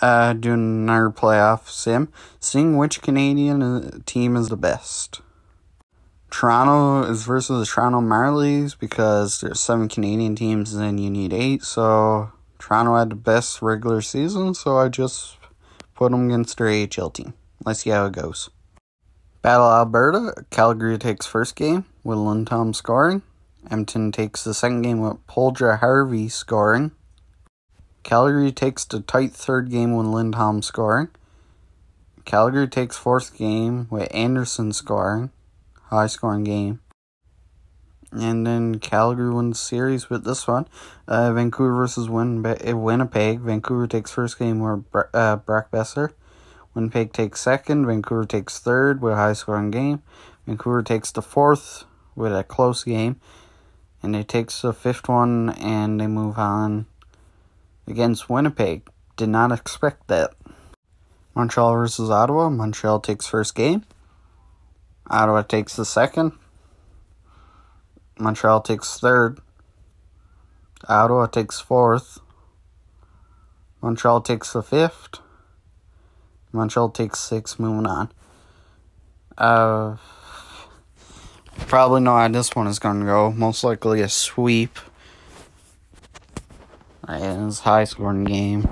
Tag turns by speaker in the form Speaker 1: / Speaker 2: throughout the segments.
Speaker 1: uh, doing another playoff sim, seeing which Canadian uh, team is the best. Toronto is versus the Toronto Marlies because there's seven Canadian teams and then you need eight. So Toronto had the best regular season, so I just put them against their AHL team. Let's see how it goes. Battle Alberta, Calgary takes first game with Lindholm scoring. Edmonton takes the second game with Puljujarvi scoring. Calgary takes the tight third game with Lindholm scoring. Calgary takes fourth game with Anderson scoring. High scoring game. And then Calgary wins series with this one. Uh, Vancouver versus Win- Winnipeg. Vancouver takes first game with uh, Brock Boeser. Winnipeg takes second. Vancouver takes third with a high scoring game. Vancouver takes the fourth with a close game. And they takes the fifth one and they move on against Winnipeg. Did not expect that. Montreal versus Ottawa. Montreal takes first game. Ottawa takes the second. Montreal takes third. Ottawa takes fourth. Montreal takes the fifth. Montreal takes six. Moving on. Uh, probably know how this one is going to go. Most likely a sweep. It's high scoring game.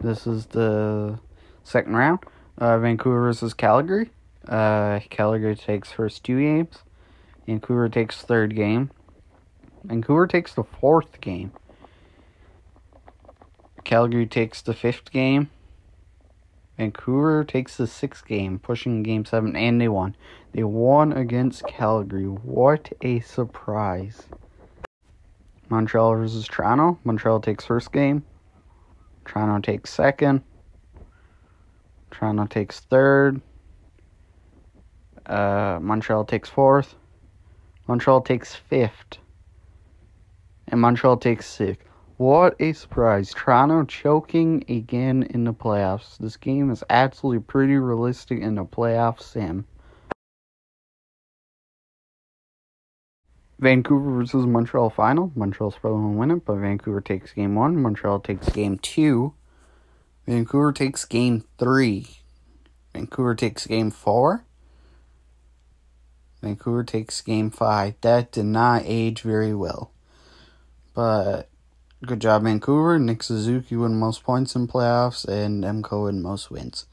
Speaker 1: This is the second round. Uh, Vancouver versus Calgary. Uh, Calgary takes first two games. Vancouver takes third game. Vancouver takes the fourth game. Calgary takes the fifth game. Vancouver takes the sixth game, pushing game seven, and they won. They won against Calgary. What a surprise. Montreal versus Toronto. Montreal takes first game. Toronto takes second. Toronto takes third. Uh, Montreal takes fourth. Montreal takes fifth. And Montreal takes sixth. What a surprise. Toronto choking again in the playoffs. This game is absolutely pretty realistic in the playoff sim. Vancouver versus Montreal final. Montreal's probably going to win it, but Vancouver takes game one. Montreal takes game two. Vancouver takes game three. Vancouver takes game four. Vancouver takes game five. That did not age very well. But good job, Vancouver. Nick Suzuki won most points in playoffs, and Demko won most wins.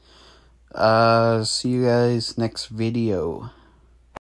Speaker 1: Uh, see you guys next video.